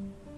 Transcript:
Mm-hmm.